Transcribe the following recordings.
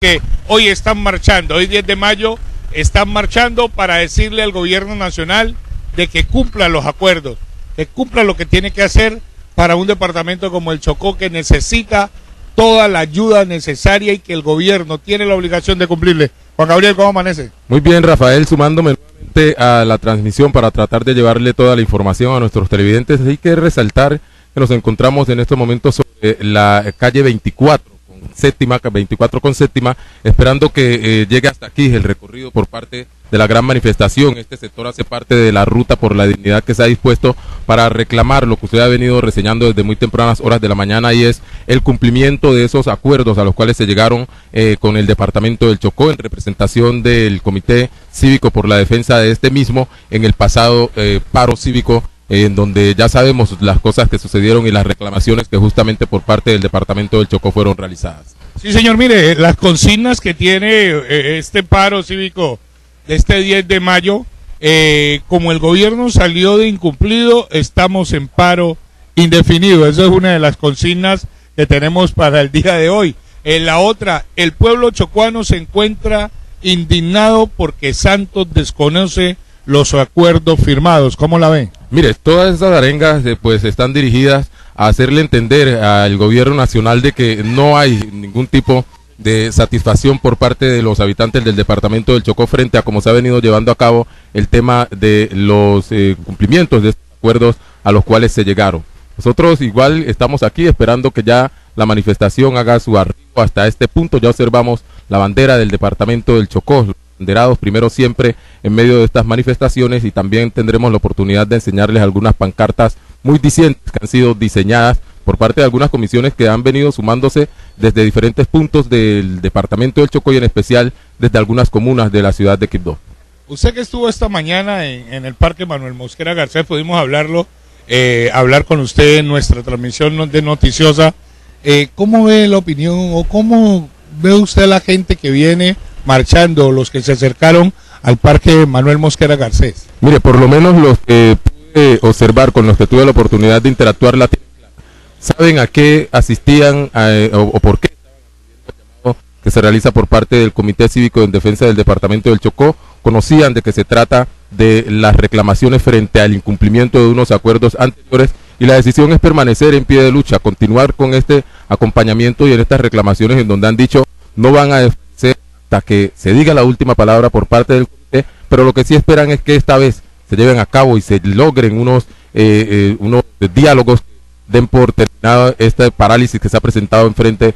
que hoy están marchando, hoy 10 de mayo, están marchando para decirle al gobierno nacional de que cumpla los acuerdos, que cumpla lo que tiene que hacer para un departamento como el Chocó que necesita toda la ayuda necesaria y que el gobierno tiene la obligación de cumplirle. Juan Gabriel, ¿cómo amanece? Muy bien, Rafael, sumándome nuevamente a la transmisión para tratar de llevarle toda la información a nuestros televidentes. Hay que resaltar que nos encontramos en estos momentos sobre la calle 24 séptima, 24 con séptima, esperando que eh, llegue hasta aquí el recorrido por parte de la gran manifestación. Este sector hace parte de la ruta por la dignidad que se ha dispuesto para reclamar lo que usted ha venido reseñando desde muy tempranas horas de la mañana y es el cumplimiento de esos acuerdos a los cuales se llegaron eh, con el departamento del Chocó en representación del Comité Cívico por la Defensa de este mismo en el pasado eh, paro cívico en donde ya sabemos las cosas que sucedieron y las reclamaciones que justamente por parte del departamento del Chocó fueron realizadas. Sí, señor, mire, las consignas que tiene eh, este paro cívico de este 10 de mayo, eh, como el gobierno salió de incumplido, estamos en paro indefinido. Esa es una de las consignas que tenemos para el día de hoy. En la otra, el pueblo chocuano se encuentra indignado porque Santos desconoce los acuerdos firmados. ¿Cómo la ven? Mire, todas esas arengas eh, pues están dirigidas a hacerle entender al gobierno nacional de que no hay ningún tipo de satisfacción por parte de los habitantes del departamento del Chocó frente a cómo se ha venido llevando a cabo el tema de los eh, cumplimientos de estos acuerdos a los cuales se llegaron. Nosotros igual estamos aquí esperando que ya la manifestación haga su arribo hasta este punto. Ya observamos la bandera del departamento del Chocó, primero siempre en medio de estas manifestaciones y también tendremos la oportunidad de enseñarles algunas pancartas muy dicientes que han sido diseñadas por parte de algunas comisiones que han venido sumándose desde diferentes puntos del departamento del Chocó y en especial desde algunas comunas de la ciudad de Quibdó. Usted que estuvo esta mañana en, el Parque Manuel Mosquera Garcés, pudimos hablarlo, eh, hablar con usted en nuestra transmisión de Noticiosa. Eh, ¿Cómo ve la opinión o cómo ve usted la gente que viene marchando, los que se acercaron al Parque Manuel Mosquera Garcés? Mire, por lo menos los que pude observar, con los que tuve la oportunidad de interactuar, la saben a qué asistían o, por qué que se realiza por parte del Comité Cívico en Defensa del Departamento del Chocó, conocían de que se trata de las reclamaciones frente al incumplimiento de unos acuerdos anteriores y la decisión es permanecer en pie de lucha, continuar con este acompañamiento y en estas reclamaciones en donde han dicho no van a hasta que se diga la última palabra por parte del comité, pero lo que sí esperan es que esta vez se lleven a cabo y se logren unos, eh, eh, unos diálogos que den por terminado este parálisis que se ha presentado en frente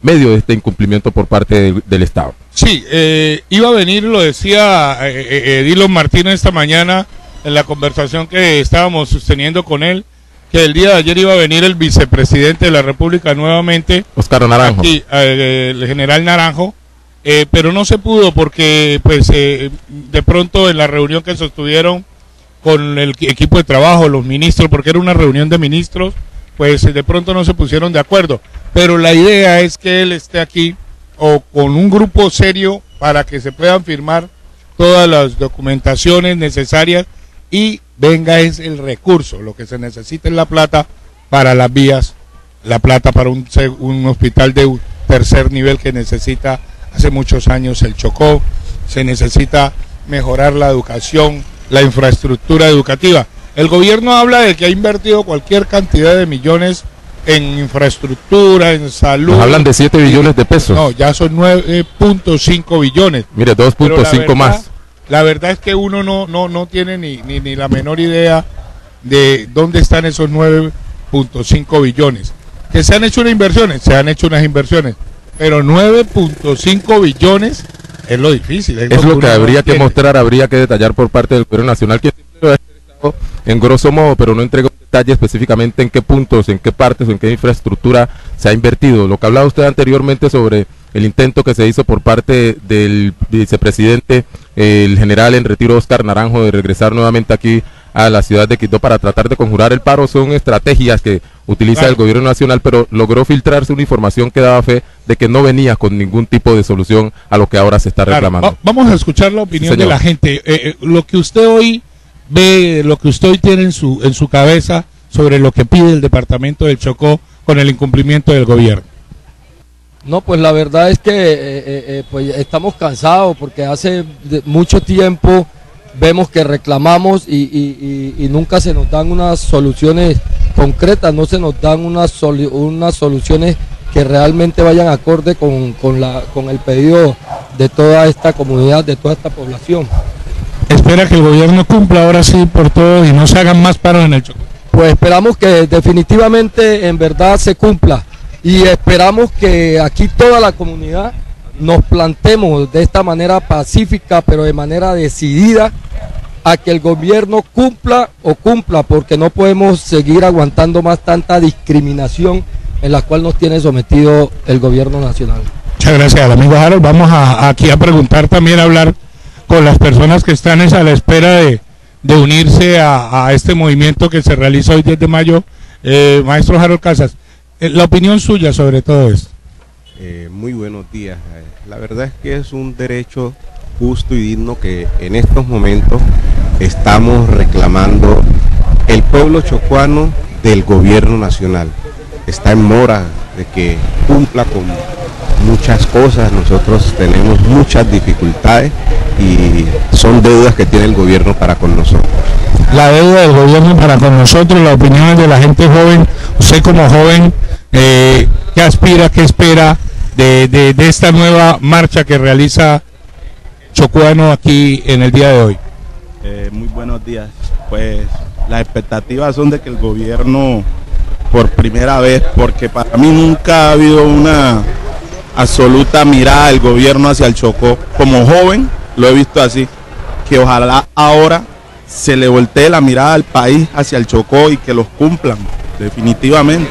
medio de este incumplimiento por parte del Estado. Sí, eh, iba a venir, lo decía Edilo Martínez esta mañana en la conversación que estábamos sosteniendo con él, que el día de ayer iba a venir el vicepresidente de la República nuevamente. Oscar Naranjo. Aquí, el general Naranjo, eh, pero no se pudo porque pues eh, de pronto en la reunión que sostuvieron con el equipo de trabajo, los ministros, porque era una reunión de ministros, pues de pronto no se pusieron de acuerdo. Pero la idea es que él esté aquí o con un grupo serio para que se puedan firmar todas las documentaciones necesarias y venga es el recurso, lo que se necesita es la plata para las vías, la plata para un, un hospital de tercer nivel que necesita hace muchos años el Chocó, se necesita mejorar la educación, la infraestructura educativa. El gobierno habla de que ha invertido cualquier cantidad de millones en infraestructura, en salud. hablan de 7 billones de pesos. No, ya son 9.5 billones. Mire, 2.5 más. La verdad es que uno no, no, no tiene ni, ni, ni la menor idea de dónde están esos 9.5 billones. Que se han hecho unas inversiones, se han hecho unas inversiones, pero 9.5 billones es lo difícil. Es, lo, que, habría que mostrar, habría que detallar por parte del gobierno nacional, que en grosso modo, pero no entrega detalle específicamente en qué puntos, en qué partes o en qué infraestructura se ha invertido. Lo que hablaba usted anteriormente sobre el intento que se hizo por parte del vicepresidente, el general en retiro Oscar Naranjo, de regresar nuevamente aquí a la ciudad de Quito para tratar de conjurar el paro son estrategias que utiliza el gobierno nacional, pero logró filtrarse una información que daba fe de que no venía con ningún tipo de solución a lo que ahora se está reclamando. vamos a escuchar la opinión de la gente. Eh, eh, lo que usted hoy ve, lo que usted hoy tiene en su, en su cabeza sobre lo que pide el departamento del Chocó con el incumplimiento del gobierno. No, pues la verdad es que eh, eh, eh, pues estamos cansados porque hace mucho tiempo vemos que reclamamos y, nunca se nos dan unas soluciones concretas, no se nos dan unas, unas soluciones que realmente vayan acorde con, con, la, con el pedido de toda esta comunidad, de toda esta población. Espera que el gobierno cumpla ahora sí por todo y no se hagan más paros en el Chocó. Pues esperamos que definitivamente en verdad se cumpla y esperamos que aquí toda la comunidad nos plantemos de esta manera pacífica, pero de manera decidida, a que el gobierno cumpla o cumpla, porque no podemos seguir aguantando más tanta discriminación en la cual nos tiene sometido el gobierno nacional. Muchas gracias, amigo Harold. Vamos a, aquí a preguntar también, a hablar con las personas que están a la espera de, unirse a, este movimiento que se realiza hoy 10 de mayo. Eh, maestro Harold Casas, eh, la opinión suya sobre todo esto. Eh, muy buenos días. La verdad es que es un derecho justo y digno que en estos momentos estamos reclamando el pueblo chocuano del gobierno nacional. Está en mora de que cumpla con muchas cosas, nosotros tenemos muchas dificultades y son deudas que tiene el gobierno para con nosotros. La deuda del gobierno para con nosotros, las opiniones de la gente joven, usted como joven, eh, ¿qué aspira, qué espera de, esta nueva marcha que realiza Chocuano aquí en el día de hoy? Eh, muy buenos días. Pues las expectativas son de que el gobierno, por primera vez, porque para mí nunca ha habido una absoluta mirada del gobierno hacia el Chocó. Como joven lo he visto así, que ojalá ahora se le voltee la mirada al país hacia el Chocó y que los cumplan, definitivamente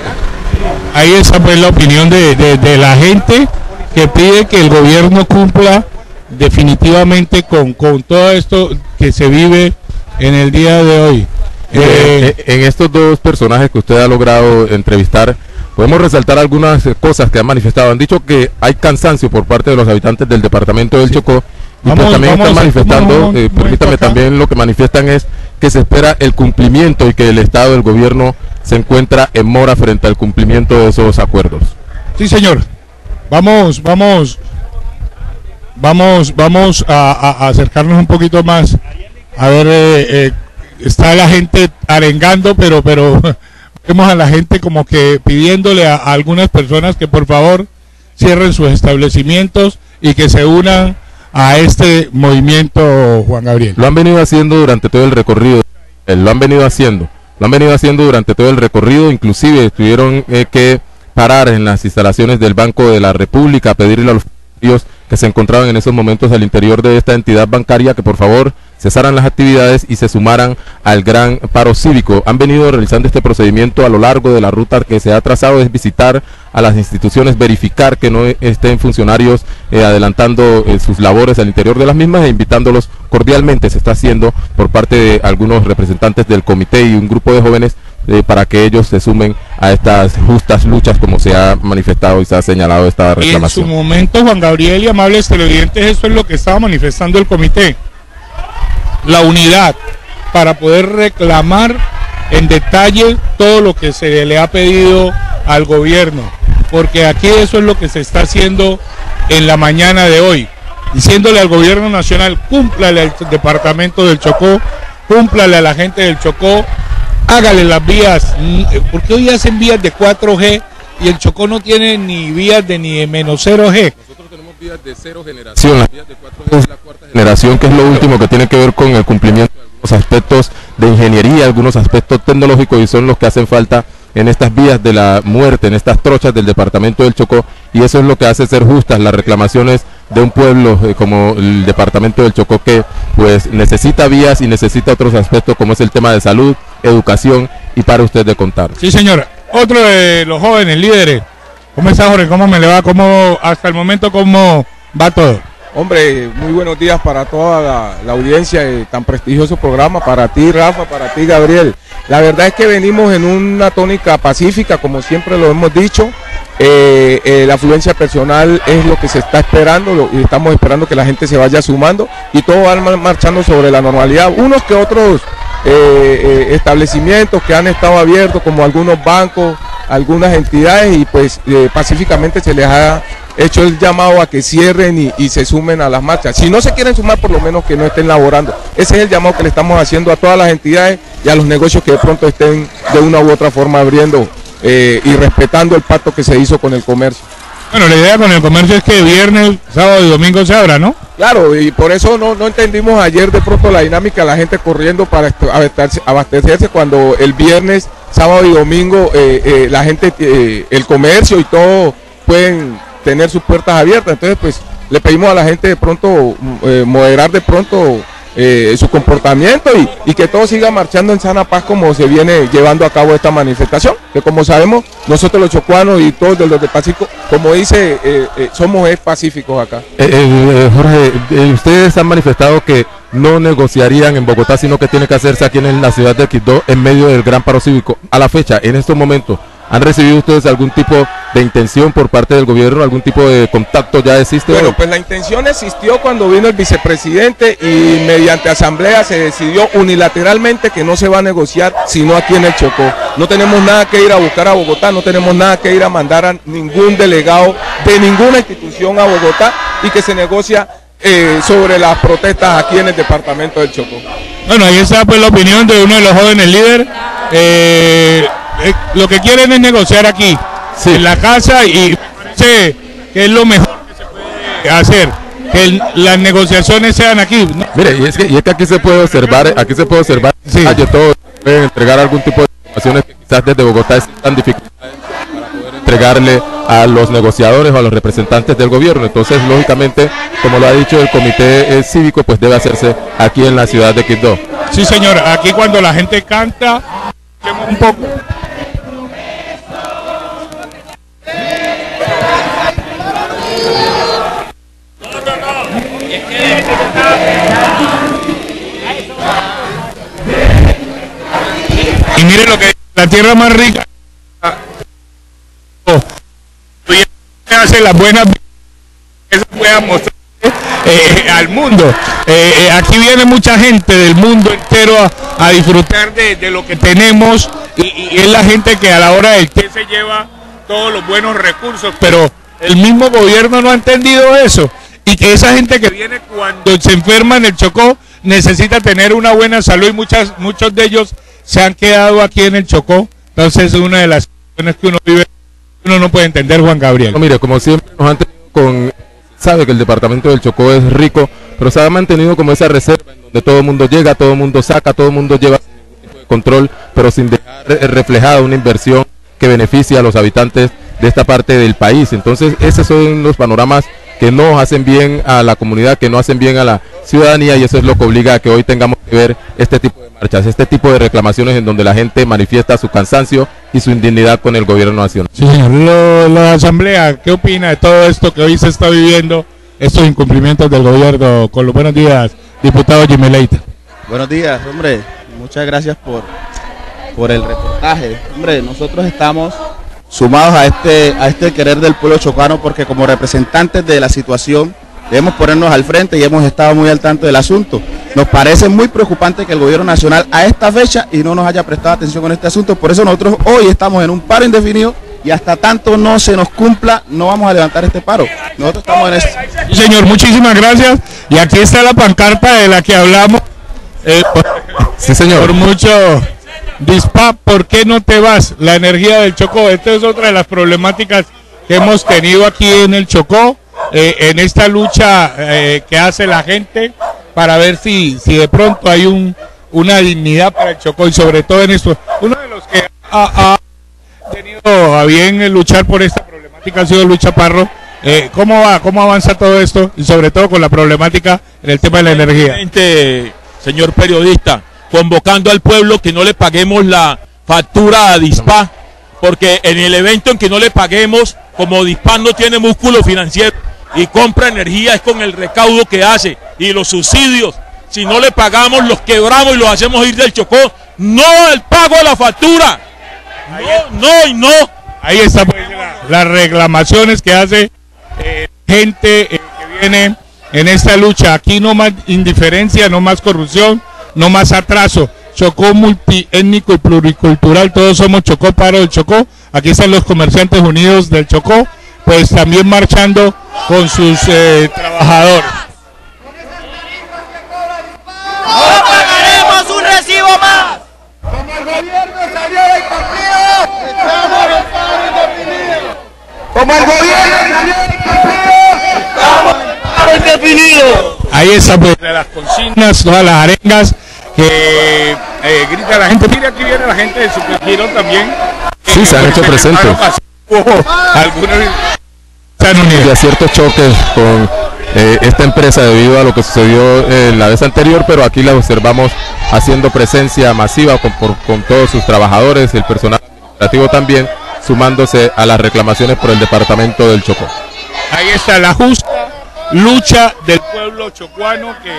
ahí pues la opinión de, la gente que pide que el gobierno cumpla definitivamente con, con todo esto que se vive en el día de hoy. Eh, eh, en estos dos personajes que usted ha logrado entrevistar, podemos resaltar algunas cosas que han manifestado. Han dicho que hay cansancio por parte de los habitantes del departamento del Chocó y pues también están manifestando, eh, permítame, también lo que manifiestan es que se espera el cumplimiento y que el Estado, el gobierno se encuentra en mora frente al cumplimiento de esos acuerdos. Sí, señor. Vamos, vamos, vamos, vamos a, acercarnos un poquito más. A ver, eh, eh, está la gente arengando, pero, pero vemos a la gente como que pidiéndole a, algunas personas que por favor cierren sus establecimientos y que se unan a este movimiento, Juan Gabriel. Lo han venido haciendo durante todo el recorrido. Eh, lo han venido haciendo. Lo han venido haciendo durante todo el recorrido, inclusive tuvieron eh, que parar en las instalaciones del Banco de la República a pedirle a los que se encontraban en esos momentos al interior de esta entidad bancaria que por favor cesaran las actividades y se sumaran al gran paro cívico. Han venido realizando este procedimiento a lo largo de la ruta que se ha trazado, es visitar a las instituciones, verificar que no estén funcionarios eh, adelantando eh, sus labores al interior de las mismas e invitándolos cordialmente. Se está haciendo por parte de algunos representantes del comité y un grupo de jóvenes eh, para que ellos se sumen a estas justas luchas como se ha manifestado y se ha señalado esta reclamación. En su momento, Juan Gabriel y amables televidentes, eso es lo que estaba manifestando el comité la unidad para poder reclamar en detalle todo lo que se le ha pedido al gobierno, porque aquí eso es lo que se está haciendo en la mañana de hoy, diciéndole al gobierno nacional, cúmplale al departamento del Chocó, cúmplale a la gente del Chocó, hágale las vías, porque hoy hacen vías de 4G y el Chocó no tiene ni vías de ni de menos 0G vías de cero generación. Las vías de cuatro es la cuarta generación, que es lo último que tiene que ver con el cumplimiento de algunos aspectos de ingeniería, algunos aspectos tecnológicos y son los que hacen falta en estas vías de la muerte, en estas trochas del departamento del Chocó y eso es lo que hace ser justas las reclamaciones de un pueblo eh, como el departamento del Chocó que pues necesita vías y necesita otros aspectos como es el tema de salud, educación y para usted de contar. Sí señora, otro de los jóvenes líderes ¿Cómo está Jorge? ¿Cómo me le va? ¿Cómo hasta el momento cómo va todo? Hombre, muy buenos días para toda la, audiencia de tan prestigioso programa, para ti Rafa, para ti Gabriel. La verdad es que venimos en una tónica pacífica, como siempre lo hemos dicho. Eh, eh, la afluencia personal es lo que se está esperando y estamos esperando que la gente se vaya sumando y todo va marchando sobre la normalidad. Unos que otros eh, establecimientos que han estado abiertos, como algunos bancos, algunas entidades y pues eh, pacíficamente se les ha hecho el llamado a que cierren y, se sumen a las marchas. Si no se quieren sumar, por lo menos que no estén laborando. Ese es el llamado que le estamos haciendo a todas las entidades y a los negocios que de pronto estén de una u otra forma abriendo eh, y respetando el pacto que se hizo con el comercio. Bueno, la idea con el comercio es que viernes, sábado y domingo se abra, ¿no? Claro, y por eso no, no entendimos ayer de pronto la dinámica, la gente corriendo para abastecerse, cuando el viernes, sábado y domingo eh, eh, la gente, eh, el comercio y todo pueden tener sus puertas abiertas. Entonces, pues le pedimos a la gente de pronto moderar de pronto eh, su comportamiento y, que todo siga marchando en sana paz como se viene llevando a cabo esta manifestación, que como sabemos, nosotros los chocuanos y todos los de Pacífico, como dice, eh, eh, somos pacíficos acá. Eh, eh, Jorge, eh, ustedes han manifestado que no negociarían en Bogotá, sino que tiene que hacerse aquí en la ciudad de Quito en medio del gran paro cívico. A la fecha, en estos momentos, ¿han recibido ustedes algún tipo de intención por parte del gobierno? ¿Algún tipo de contacto ya existe? Bueno, hoy? pues la intención existió cuando vino el vicepresidente y mediante asamblea se decidió unilateralmente que no se va a negociar sino aquí en el Chocó. No tenemos nada que ir a buscar a Bogotá, no tenemos nada que ir a mandar a ningún delegado de ninguna institución a Bogotá y que se negocia eh, sobre las protestas aquí en el departamento del Chocó. Bueno, ahí está pues la opinión de uno de los jóvenes líderes. Eh, eh, lo que quieren es negociar aquí, en la casa, y parece que es lo mejor que se puede hacer, que el- las negociaciones sean aquí. ¿no? Mire, y es, que, y es que aquí se puede observar, aquí se puede observar, Sí. todos pueden entregar algún tipo de informaciones que quizás desde Bogotá dificultades para poder entregarle a los negociadores o a los representantes del gobierno. Entonces, lógicamente, como lo ha dicho el comité eh, cívico, pues debe hacerse aquí en la ciudad de Quito. Sí, señor, aquí cuando la gente canta, un poco. Y mire lo que la tierra más rica. Oh, hace las buenas eso pueda mostrar eh, al mundo. Eh, eh, aquí viene mucha gente del mundo entero a, a disfrutar de, de lo que tenemos y, y es la gente que a la hora del té se lleva todos los buenos recursos, pero el mismo gobierno no ha entendido eso y que esa gente que viene cuando se enferma en el Chocó necesita tener una buena salud y muchas, muchos de ellos se han quedado aquí en el Chocó. Entonces es una de las cuestiones que uno vive, uno no puede entender, Juan Gabriel. Mire, como siempre nos con... Sabe que el departamento del Chocó es rico, pero se ha mantenido como esa reserva en donde todo el mundo llega, todo el mundo saca, todo el mundo lleva control, pero sin dejar re- reflejada una inversión que beneficie a los habitantes de esta parte del país. Entonces, esos son los panoramas que no hacen bien a la comunidad, que no hacen bien a la ciudadanía y eso es lo que obliga a que hoy tengamos que ver este tipo de marchas, este tipo de reclamaciones en donde la gente manifiesta su cansancio y su indignidad con el gobierno nacional. Sí, señor. Lo- la Asamblea, ¿qué opina de todo esto que hoy se está viviendo, estos incumplimientos del gobierno? Con los buenos días, diputado Jimmy Leita. Buenos días, hombre. Muchas gracias por, por el reportaje. Hombre, nosotros estamos sumados a este, a este querer del pueblo chocano porque como representantes de la situación debemos ponernos al frente y hemos estado muy al tanto del asunto. Nos parece muy preocupante que el gobierno nacional a esta fecha y no nos haya prestado atención con este asunto. Por eso nosotros hoy estamos en un paro indefinido y hasta tanto no se nos cumpla, no vamos a levantar este paro. Nosotros estamos en. Sí, señor, muchísimas gracias. Y aquí está la pancarta de la que hablamos. Eh, por, Sí, señor. por mucho dispa, ¿por qué no te vas? La energía del Chocó. Esta es otra de las problemáticas que hemos tenido aquí en el Chocó, eh, en esta lucha eh, que hace la gente para ver si, si de pronto hay un, una dignidad para el Chocó y sobre todo en esto. Uno de los que ha, tenido a bien luchar por esta problemática ha sido Luis Chaparro. Eh, ¿Cómo va? ¿Cómo avanza todo esto? Y sobre todo con la problemática en el tema de la energía. Señor periodista, convocando al pueblo que no le paguemos la factura a DISPA, porque en el evento en que no le paguemos, como DISPA no tiene músculo financiero y compra energía, es con el recaudo que hace y los subsidios. Si no le pagamos, los quebramos y los hacemos ir del Chocó. No el pago de la factura. No, no y no. Ahí está pues, la- las reclamaciones que hace eh, gente eh, que viene en esta lucha. Aquí no más indiferencia, no más corrupción, no más atraso. Chocó multiétnico y pluricultural, todos somos Chocó, paro del Chocó. Aquí están los comerciantes unidos del Chocó, pues también marchando con sus eh, trabajadores. ¡No pagaremos un recibo más! Como el gobierno salió del partido, estamos en paro indefinido. Como el gobierno salió del partido, estamos en paro indefinido. Ahí está pues las consignas, todas las arengas que eh, grita la gente. Mira, aquí viene la gente de Supergiro también. Sí, se han hecho presentes. Algunos de ciertos choques con eh, esta empresa debido a lo que sucedió en la vez anterior, pero aquí la observamos haciendo presencia masiva con, por- con todos sus trabajadores, el personal administrativo también, sumándose a las reclamaciones por el departamento del Chocó. Ahí está la justa lucha del pueblo chocuano que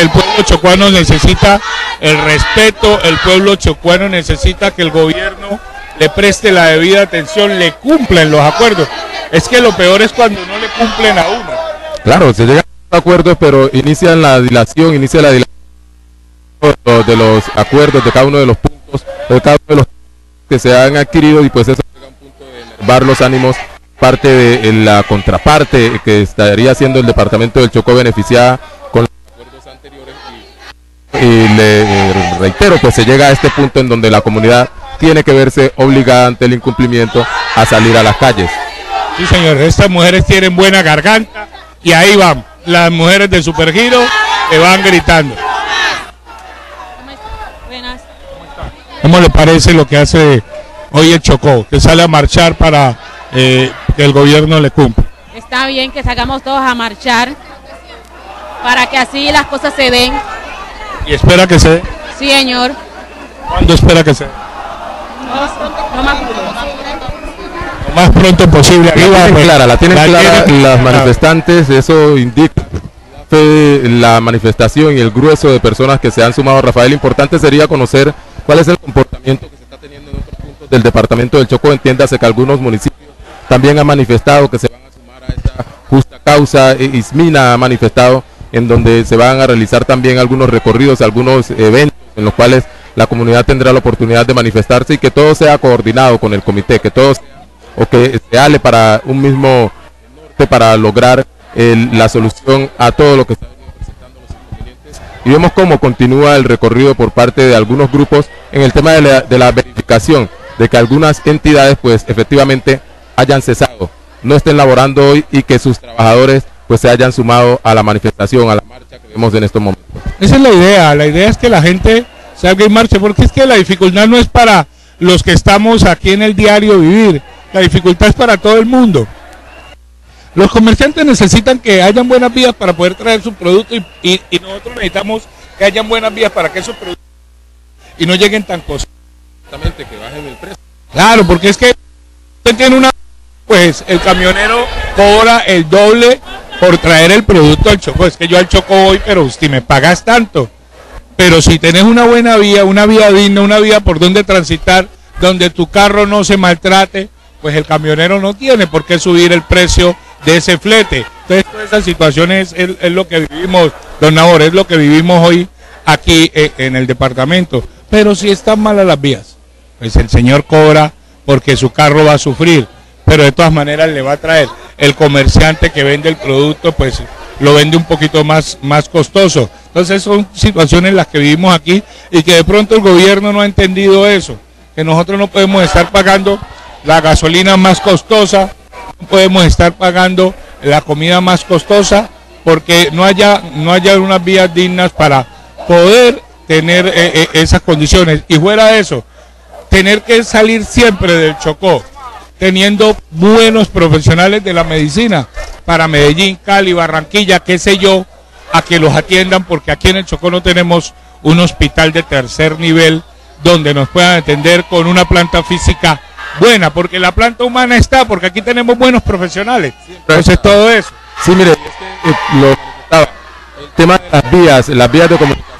el, pueblo chocuano necesita el respeto, el pueblo chocuano necesita que el gobierno le preste la debida atención, le cumplen los acuerdos. Es que lo peor es cuando no le cumplen a uno. Claro, se llegan a acuerdos, pero inician la dilación, inicia la dilación de los acuerdos de cada uno de los puntos, de cada uno de los que se han adquirido y pues eso llega a un punto de los ánimos parte de la contraparte que estaría haciendo el departamento del Chocó beneficiada con los acuerdos anteriores y, le eh, reitero pues se llega a este punto en donde la comunidad tiene que verse obligada ante el incumplimiento a salir a las calles. Sí, señor, estas mujeres tienen buena garganta y ahí van las mujeres de Supergiro que van gritando. ¿Cómo le parece lo que hace hoy el Chocó, que sale a marchar para eh, que el gobierno le cumpla? Está bien que salgamos todos a marchar para que así las cosas se den. Y espera que se. Sí, señor. ¿Cuándo espera que se dé? No más Lo más pronto posible. La Arriba, tienen pues, clara, la tienen la clara tienen- las manifestantes, eso indica la manifestación y el grueso de personas que se han sumado. Rafael, importante sería conocer cuál es el comportamiento que se está teniendo en otros puntos del departamento del Chocó. Entiéndase que algunos municipios también han manifestado que se van a sumar a esta justa causa. E- Ismina ha manifestado en donde se van a realizar también algunos recorridos, algunos eventos en los cuales la comunidad tendrá la oportunidad de manifestarse y que todo sea coordinado con el comité, que todo sea- o que se ale para un mismo norte para lograr el- la solución a todo lo que está. Y vemos cómo continúa el recorrido por parte de algunos grupos en el tema de la, de la verificación de que algunas entidades pues efectivamente hayan cesado, no estén laborando hoy y que sus trabajadores pues se hayan sumado a la manifestación, a la marcha que vemos en estos momentos. Esa es la idea. La idea es que la gente salga y marche, porque es que la dificultad no es para los que estamos aquí en el diario vivir. La dificultad es para todo el mundo. Los comerciantes necesitan que hayan buenas vías para poder traer su producto y, nosotros necesitamos que hayan buenas vías para que esos productos y no lleguen tan costosos. Exactamente, que bajen el precio. Claro, porque es que usted tiene una, pues el camionero cobra el doble por traer el producto al Chocó. Es que yo al Chocó voy, pero usted me pagas tanto. Pero si tenés una buena vía, una vía digna, una vía por donde transitar, donde tu carro no se maltrate, pues el camionero no tiene por qué subir el precio de ese flete. Entonces, todas esas situaciones es, es lo que vivimos, don Nahor, es lo que vivimos hoy aquí eh, en el departamento. Pero si están malas las vías, pues el señor cobra porque su carro va a sufrir, pero de todas maneras le va a traer. El comerciante que vende el producto, pues lo vende un poquito más, más costoso. Entonces son situaciones las que vivimos aquí y que de pronto el gobierno no ha entendido eso, que nosotros no podemos estar pagando la gasolina más costosa, no podemos estar pagando la comida más costosa porque no haya, no haya unas vías dignas para poder tener eh, eh, esas condiciones. Y fuera de eso, tener que salir siempre del Chocó, teniendo buenos profesionales de la medicina para Medellín, Cali, Barranquilla, qué sé yo, a que los atiendan, porque aquí en el Chocó no tenemos un hospital de tercer nivel donde nos puedan atender con una planta física buena, porque la planta humana está, porque aquí tenemos buenos profesionales. Entonces todo eso. Sí, mire, eh, lo manifestaba. el tema de las vías, las vías de comunicación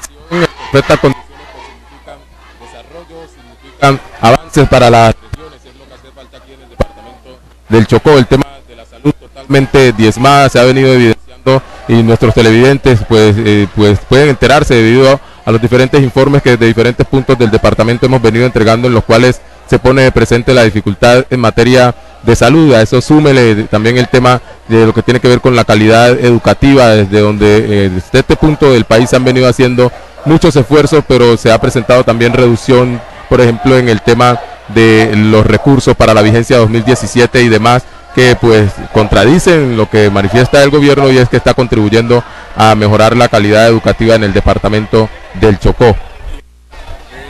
perfectas condiciones pues, significan desarrollo, significan avances para las regiones, es lo que hace falta aquí en el departamento del Chocó, el tema de la salud totalmente diezmada se ha venido evidenciando y nuestros televidentes pues, eh, pues pueden enterarse debido a los diferentes informes que desde diferentes puntos del departamento hemos venido entregando en los cuales se pone presente la dificultad en materia de salud. A eso súmele también el tema de lo que tiene que ver con la calidad educativa, desde donde eh, desde este punto del país han venido haciendo muchos esfuerzos, pero se ha presentado también reducción, por ejemplo, en el tema de los recursos para la vigencia 2017 y demás que pues contradicen lo que manifiesta el gobierno y es que está contribuyendo a mejorar la calidad educativa en el departamento del Chocó.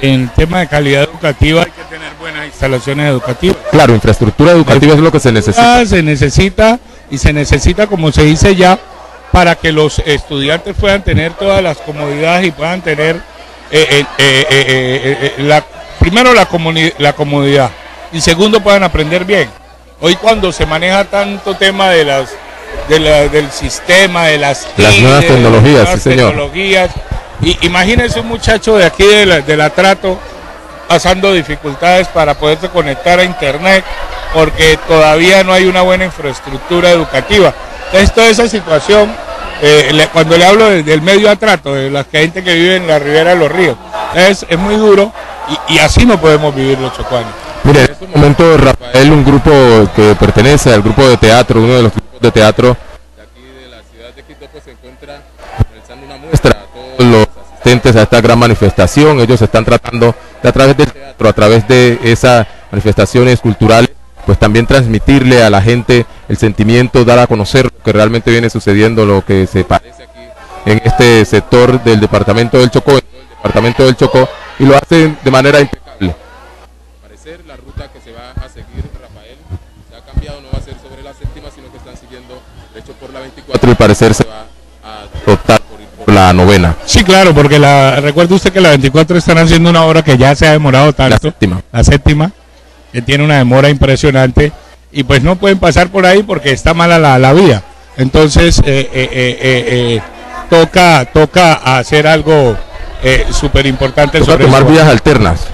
En tema de calidad educativa hay que tener buenas instalaciones educativas. Claro, infraestructura educativa es lo que se necesita. Se necesita y se necesita, como se dice ya, para que los estudiantes puedan tener todas las comodidades y puedan tener eh, eh, eh, la, primero la, la comodidad y segundo puedan aprender bien. Hoy cuando se maneja tanto tema de las del sistema, de las, las nuevas tecnologías, sí, señor. y imagínense un muchacho de aquí de la, de la trato pasando dificultades para poderse conectar a internet porque todavía no hay una buena infraestructura educativa. Entonces toda esa situación, eh, cuando le hablo del medio atrato, de la gente que vive en la ribera de los ríos, es, es muy duro y, así no podemos vivir los chocuanos. Mire, en este momento Rafael, un grupo que pertenece al grupo de teatro, uno de los grupos de teatro de aquí de la ciudad de Quito, pues se encuentra realizando una muestra a todos los asistentes a esta gran manifestación. Ellos están tratando de a través del teatro, a través de esas manifestaciones culturales, pues también transmitirle a la gente el sentimiento, dar a conocer lo que realmente viene sucediendo, lo que se parece aquí en este sector del departamento del Chocó, el departamento del Chocó, y lo hacen de manera impecable la ruta que se va a seguir, Rafael, se ha cambiado, no va a ser sobre la séptima, sino que están siguiendo, de hecho, por la 24 y parecer se va a optar por ir por la novena. Sí, claro, porque la recuerde usted que la 24 están haciendo una obra que ya se ha demorado tanto. La séptima. La séptima, que tiene una demora impresionante, y pues no pueden pasar por ahí porque está mala la, la vía. Entonces, eh, eh, eh, toca, toca hacer algo súper importante. Toca tomar vías alternas.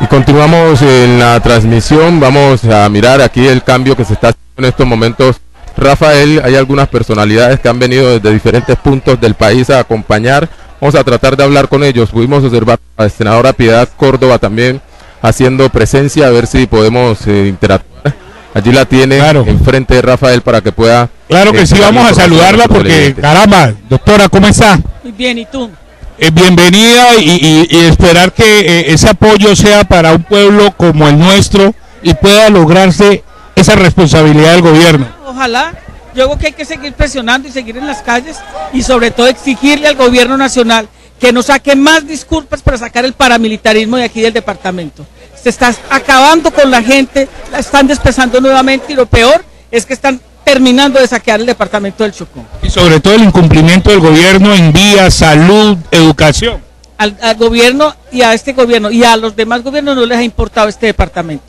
Y continuamos en la transmisión, vamos a mirar aquí el cambio que se está haciendo en estos momentos. Rafael, hay algunas personalidades que han venido desde diferentes puntos del país a acompañar. Vamos a tratar de hablar con ellos. Pudimos observar a la senadora Piedad Córdoba también haciendo presencia, a ver si podemos eh, interactuar. Allí la tiene enfrente de Rafael para que pueda... Claro que sí, vamos a saludarla porque, caramba, doctora, ¿cómo está? Muy bien, ¿y tú? Eh, bienvenida y, esperar que eh, ese apoyo sea para un pueblo como el nuestro y pueda lograrse esa responsabilidad del gobierno. Ojalá. Yo creo que hay que seguir presionando y seguir en las calles y sobre todo exigirle al gobierno nacional que nos saque más disculpas para sacar el paramilitarismo de aquí del departamento. Se está acabando con la gente, la están despezando nuevamente y lo peor es que están terminando de saquear el departamento del Chocó. Y sobre todo el incumplimiento del gobierno en vías, salud, educación. Al, gobierno y a este gobierno y a los demás gobiernos no les ha importado este departamento.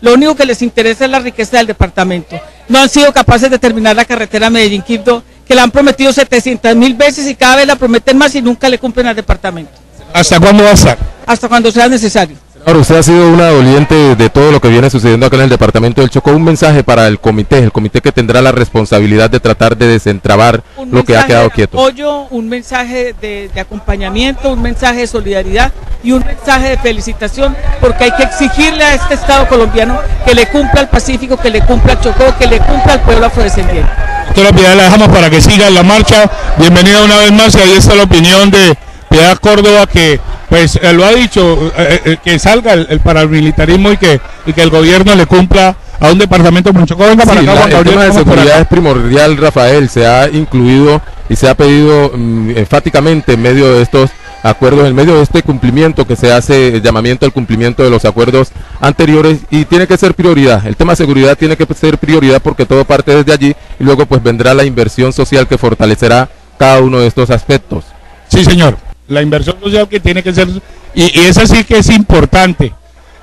Lo único que les interesa es la riqueza del departamento. No han sido capaces de terminar la carretera Medellín-Quibdó, que la han prometido 700 mil veces y cada vez la prometen más y nunca le cumplen al departamento. ¿Hasta cuándo va a estar? Hasta cuando sea necesario. Ahora, usted ha sido una doliente de todo lo que viene sucediendo acá en el departamento del Chocó. Un mensaje para el comité, el comité que tendrá la responsabilidad de tratar de desentrabar lo que ha quedado quieto. Apoyo, un mensaje de, acompañamiento, un mensaje de solidaridad y un mensaje de felicitación, porque hay que exigirle a este Estado colombiano que le cumpla al Pacífico, que le cumpla al Chocó, que le cumpla al pueblo afrodescendiente. Doctora Piedad, la dejamos para que siga la marcha. Bienvenida una vez más y ahí está la opinión de Piedad Córdoba que pues eh, lo ha dicho, eh, eh, que salga el, paramilitarismo y que, y que el gobierno le cumpla a un departamento mucho Venga para acá, el tema de seguridad es primordial, Rafael. Se ha incluido y se ha pedido mm, enfáticamente en medio de estos acuerdos, en medio de este cumplimiento que se hace, el llamamiento al cumplimiento de los acuerdos anteriores y tiene que ser prioridad. El tema de seguridad tiene que ser prioridad porque todo parte desde allí y luego pues vendrá la inversión social que fortalecerá cada uno de estos aspectos. Sí, señor la inversión social que tiene que ser, y, y esa sí que es importante,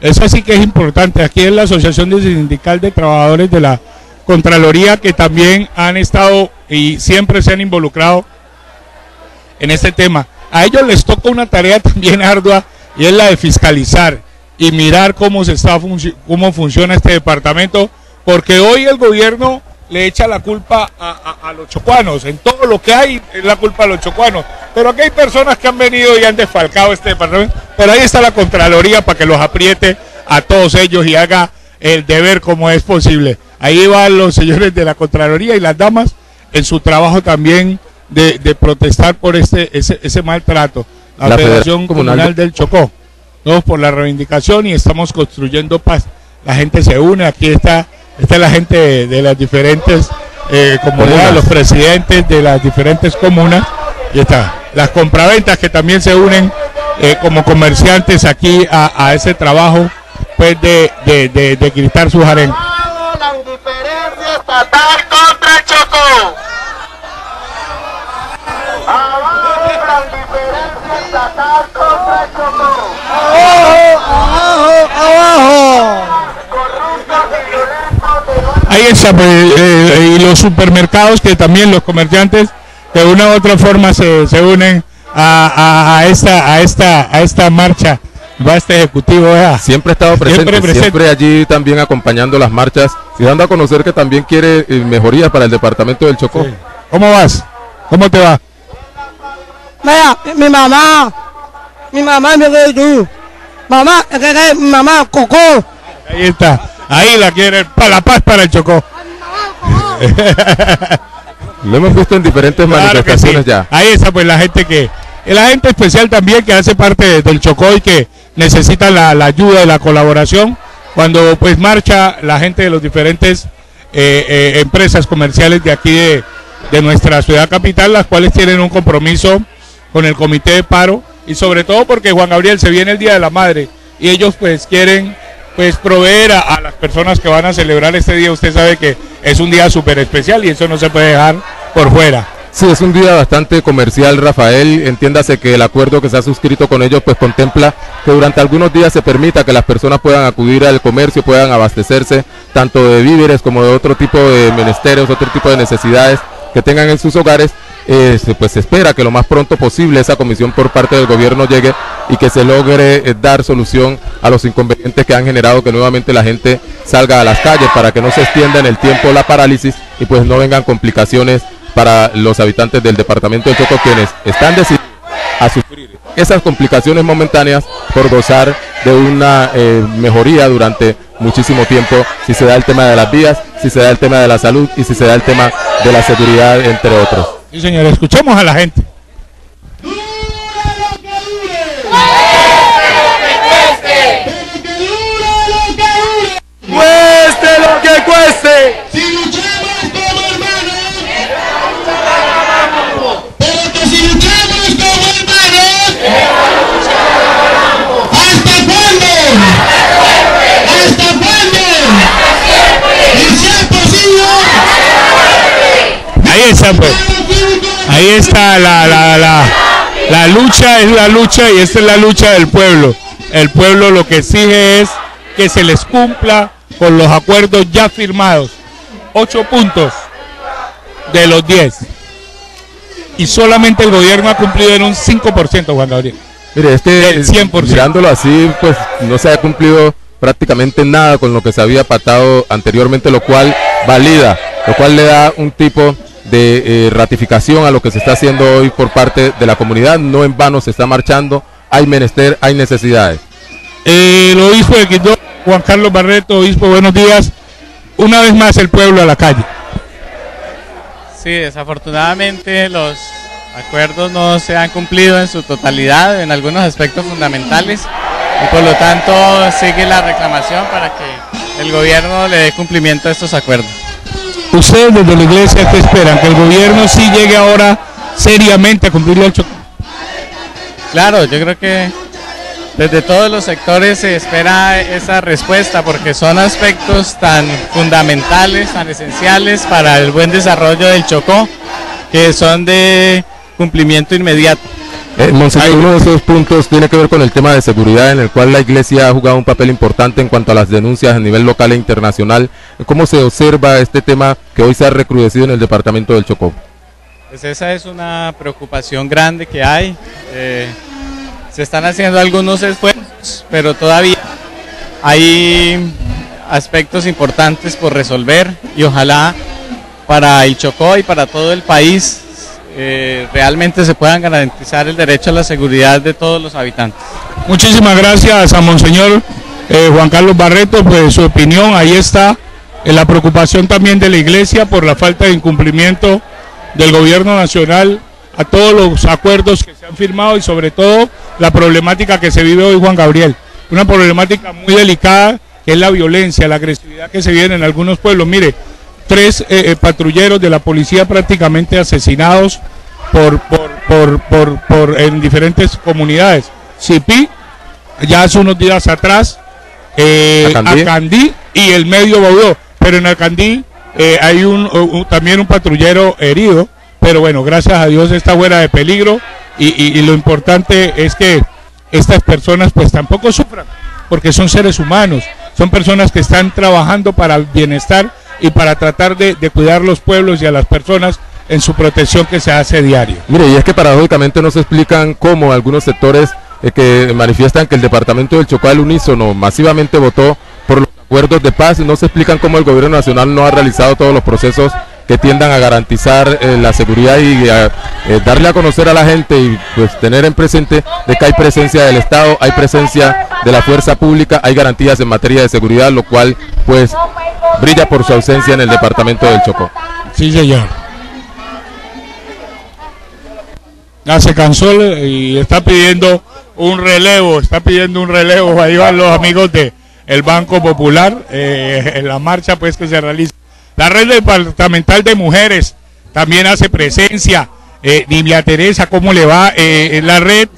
esa sí que es importante. Aquí es la Asociación Sindical de Trabajadores de la Contraloría que también han estado y siempre se han involucrado en este tema. A ellos les toca una tarea también ardua y es la de fiscalizar y mirar cómo se está cómo funciona este departamento, porque hoy el gobierno le echa la culpa a, a- a los chocuanos. En todo lo que hay es la culpa de los chocuanos. Pero aquí hay personas que han venido y han desfalcado este departamento. Pero ahí está la Contraloría para que los apriete a todos ellos y haga el deber como es posible. Ahí van los señores de la Contraloría y las damas en su trabajo también de, de protestar por este ese, ese maltrato. La, La Federación Federación Comunal, Comunal del Chocó. Todos por la reivindicación y estamos construyendo paz. La gente se une, aquí está, está la gente de, las diferentes eh, comunidades, Comunas. los presidentes de las diferentes comunas. Y está. Las compraventas que también se unen eh, como comerciantes aquí a, a ese trabajo pues de, de, de, de gritar sus arengas. La indiferencia estatal contra el Chocó. Abajo la indiferencia estatal contra el Chocó. Abajo, abajo. Ahí está, pues, eh, y los supermercados que también los comerciantes de una u otra forma se, se unen a, a- a esta a esta a esta marcha va este ejecutivo vea. Siempre ha estado presente, Siempre siempre, presente. allí también acompañando las marchas y dando a conocer que también quiere eh, mejorías para el departamento del Chocó. ¿Cómo vas? ¿Cómo te va? Vea, mi mamá, mi mamá me tú. Mamá, mamá, Coco. Ahí está. Ahí la quiere para la paz para el Chocó. Lo hemos visto en diferentes Claro manifestaciones sí. ya. Ahí está pues la gente que la gente especial también que hace parte de- del Chocó y que necesita la, la ayuda y la colaboración cuando pues marcha la gente de los diferentes eh, eh, empresas comerciales de aquí de, de nuestra ciudad capital las cuales tienen un compromiso con el comité de paro y sobre todo porque Juan Gabriel se viene el día de la madre y ellos pues quieren pues proveer a, a las personas que van a celebrar este día usted sabe que es un día súper especial y eso no se puede dejar por fuera Sí, es un día bastante comercial, Rafael. Entiéndase que el acuerdo que se ha suscrito con ellos pues contempla que durante algunos días se permita que las personas puedan acudir al comercio, puedan abastecerse tanto de víveres como de otro tipo de menesteres, otro tipo de necesidades que tengan en sus hogares. Eh, pues se espera que lo más pronto posible esa comisión por parte del gobierno llegue y que se logre eh, dar solución a los inconvenientes que han generado que nuevamente la gente salga a las calles para que no se extienda en el tiempo la parálisis y pues no vengan complicaciones para los habitantes del departamento del Chocó quienes están decididos a sufrir esas complicaciones momentáneas por gozar de una eh, mejoría durante muchísimo tiempo si se da el tema de las vías, si se da el tema de la salud y si se da el tema de la seguridad entre otros. Sí, señor, escuchemos a la gente. Ahí está, pues. Ahí está la, la, la, la lucha, es la lucha y esta es la lucha del pueblo. El pueblo lo que exige es que se les cumpla con los acuerdos ya firmados. Ocho puntos de los diez. Y solamente el gobierno ha cumplido en un 5%, Juan Gabriel. Mire, es que Del 100%. mirándolo así, pues no se ha cumplido prácticamente nada con lo que se había patado anteriormente, lo cual valida, lo cual le da un tipo de eh, ratificación a lo que se está haciendo hoy por parte de la comunidad. No en vano se está marchando, hay menester, hay necesidades. El obispo de Quito, Juan Carlos Barreto, obispo, buenos días. Una vez más el pueblo a la calle. Sí, desafortunadamente los acuerdos no se han cumplido en su totalidad en algunos aspectos fundamentales y por lo tanto sigue la reclamación para que el gobierno le dé cumplimiento a estos acuerdos. Ustedes desde la iglesia, ¿qué esperan? Que el gobierno sí llegue ahora seriamente a cumplir el Chocó. Claro, yo creo que desde todos los sectores se espera esa respuesta porque son aspectos tan fundamentales, tan esenciales para el buen desarrollo del Chocó, que son de cumplimiento inmediato. Eh, Monseñor, uno de esos puntos tiene que ver con el tema de seguridad, en el cual la Iglesia ha jugado un papel importante en cuanto a las denuncias a nivel local e internacional. ¿Cómo se observa este tema que hoy se ha recrudecido en el departamento del Chocó? Pues esa es una preocupación grande que hay. Eh, se están haciendo algunos esfuerzos, pero todavía hay aspectos importantes por resolver y ojalá para el Chocó y para todo el país eh, realmente se puedan garantizar el derecho a la seguridad de todos los habitantes. Muchísimas gracias a Monseñor eh, Juan Carlos Barreto, pues su opinión, ahí está eh, la preocupación también de la Iglesia por la falta de incumplimiento del gobierno nacional a todos los acuerdos que se han firmado y sobre todo la problemática que se vive hoy Juan Gabriel. Una problemática muy delicada que es la violencia, la agresividad que se vive en algunos pueblos. Mire, tres eh, eh, patrulleros de la policía prácticamente asesinados por, por, por, por, por- en diferentes comunidades. Cipí, ya hace unos días atrás, eh, Acandí. Acandí y el medio Baudó. Pero en Acandí eh, hay un, un- también un patrullero herido. Pero bueno, gracias a Dios está fuera de peligro y, y- y lo importante es que estas personas pues tampoco sufran, porque son seres humanos, son personas que están trabajando para el bienestar y para tratar de, de cuidar los pueblos y a las personas en su protección que se hace diario. Mire, y es que paradójicamente no se explican cómo algunos sectores eh, que manifiestan que el departamento del Chocó al unísono masivamente votó por los acuerdos de paz, no se explican cómo el gobierno nacional no ha realizado todos los procesos que tiendan a garantizar eh, la seguridad y a eh, darle a conocer a la gente y pues tener en presente de que hay presencia del Estado, hay presencia de la fuerza pública, hay garantías en materia de seguridad, lo cual pues brilla por su ausencia en el departamento del Chocó. Sí, señor. Ya se cansó y está pidiendo un relevo, está pidiendo un relevo. Ahí van los amigos de el Banco Popular eh, en la marcha pues que se realiza. La red departamental de mujeres también hace presencia. Eh, Nidia Teresa, ¿cómo le va? Eh, en la red,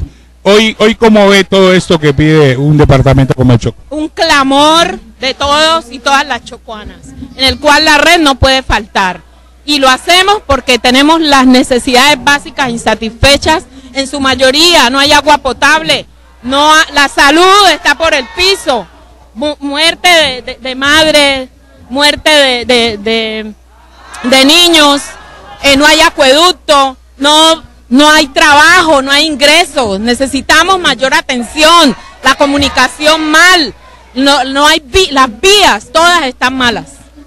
hoy, hoy ¿cómo ve todo esto que pide un departamento como el Chocó? un clamor de todos y todas las chocuanas, en el cual la red no puede faltar. Y lo hacemos porque tenemos las necesidades básicas insatisfechas, en su mayoría no hay agua potable, no la salud está por el piso, mu- muerte de, de- madres, muerte de- de niños, eh, no hay acueducto, no, no hay trabajo, no hay ingresos, necesitamos mayor atención, la comunicación mal, no, no hay vi- las vías, todas están malas.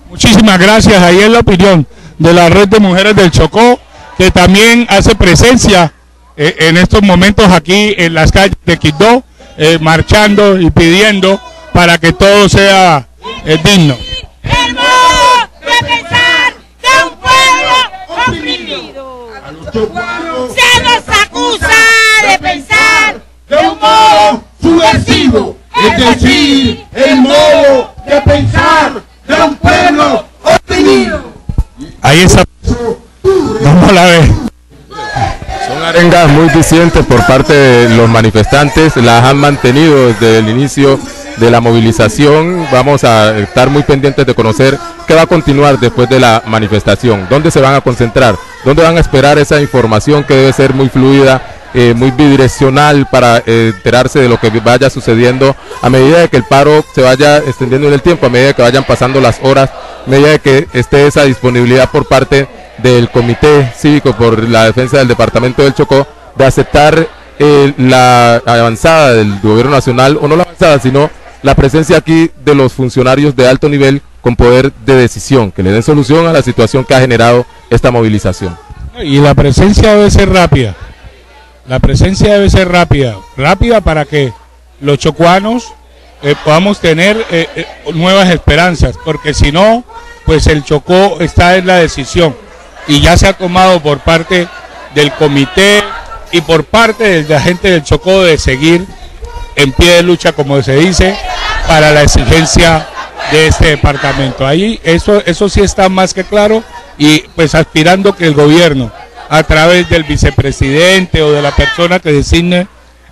Muchísimas gracias. Ahí es la opinión de la red de mujeres del Chocó, que también hace presencia eh, en estos momentos aquí en las calles de Quito, eh, marchando y pidiendo para que todo sea eh, digno. Se nos acusa de pensar de un modo subversivo, es decir, el modo de pensar de un pueblo oprimido. Ahí está. ¿Cómo la ve? Son arengas muy disidentes por parte de los manifestantes, las han mantenido desde el inicio de la movilización. Vamos a estar muy pendientes de conocer qué va a continuar después de la manifestación, dónde se van a concentrar, dónde van a esperar esa información que debe ser muy fluida, eh, muy bidireccional para eh, enterarse de lo que vaya sucediendo a medida de que el paro se vaya extendiendo en el tiempo, a medida de que vayan pasando las horas, a medida de que esté esa disponibilidad por parte del Comité Cívico por la Defensa del Departamento del Chocó de aceptar eh, la avanzada del gobierno nacional, o no la avanzada, sino la presencia aquí de los funcionarios de alto nivel con poder de decisión, que le den solución a la situación que ha generado esta movilización. Y la presencia debe ser rápida. La presencia debe ser rápida. Rápida para que los chocuanos eh, podamos tener eh, eh, nuevas esperanzas. Porque si no, pues el Chocó está en la decisión. Y ya se ha tomado por parte del comité y por parte de la gente del Chocó de seguir en pie de lucha, como se dice, para la exigencia de este departamento. Ahí eso, eso sí está más que claro y pues aspirando que el gobierno, a través del vicepresidente o de la persona que designe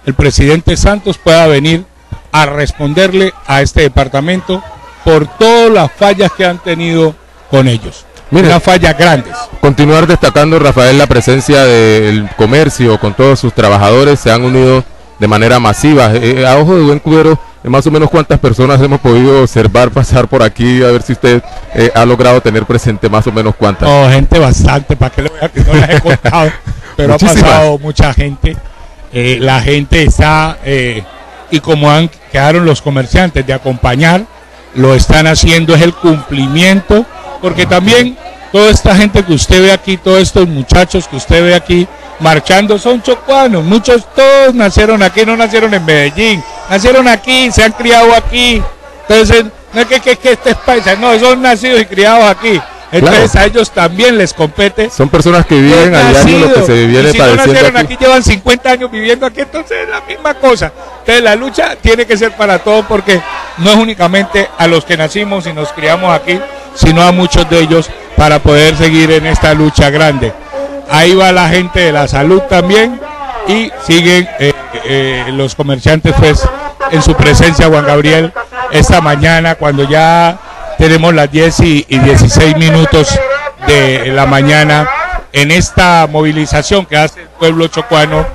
el presidente Santos, pueda venir a responderle a este departamento por todas las fallas que han tenido con ellos. Mire, Unas fallas grandes. Continuar destacando, Rafael, la presencia del comercio con todos sus trabajadores, se han unido de manera masiva. Eh, a ojo de buen cubero, más o menos cuántas personas hemos podido observar pasar por aquí, a ver si usted eh, ha logrado tener presente más o menos cuántas. No, gente bastante, para que le voy a que no las he contado, pero Muchísimas. ha pasado mucha gente. Eh, la gente está, eh, y como han, quedaron los comerciantes de acompañar, lo están haciendo, es el cumplimiento, porque también toda esta gente que usted ve aquí, todos estos muchachos que usted ve aquí marchando son chocuanos, muchos todos nacieron aquí, no nacieron en Medellín, nacieron aquí, se han criado aquí. Entonces, no es que, que, que este es paisa, no, son nacidos y criados aquí. Entonces Claro. a ellos también les compete. Son personas que viven allá en lo que se viene y si no nacieron aquí. aquí, llevan 50 años viviendo aquí, entonces es la misma cosa. Entonces la lucha tiene que ser para todos porque no es únicamente a los que nacimos y nos criamos aquí, sino a muchos de ellos para poder seguir en esta lucha grande. Ahí va la gente de la salud también y siguen eh, eh, los comerciantes pues en su presencia Juan Gabriel esta mañana cuando ya tenemos las 10 y, y 16 minutos de la mañana en esta movilización que hace el pueblo chocuano